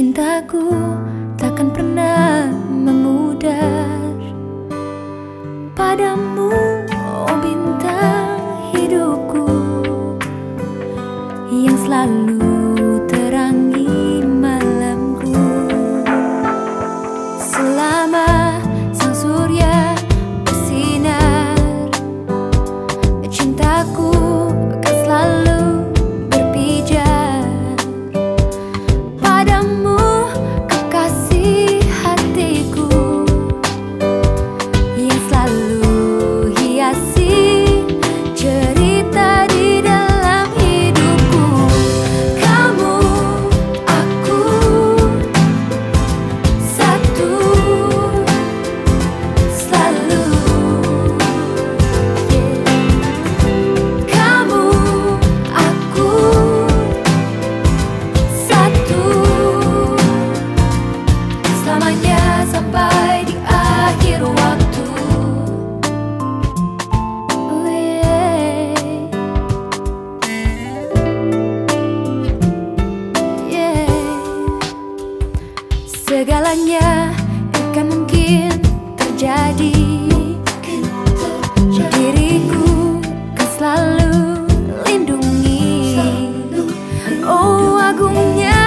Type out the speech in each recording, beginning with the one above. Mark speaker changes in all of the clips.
Speaker 1: Cintaku takkan pernah memudar Padamu oh bintang hidupku Yang selalu Segalanya akan mungkin terjadi. Diriku kan selalu lindungi. Oh agungnya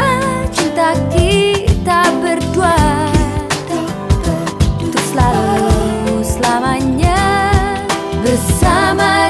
Speaker 1: cinta kita berdua. Untuk selalu selamanya bersama.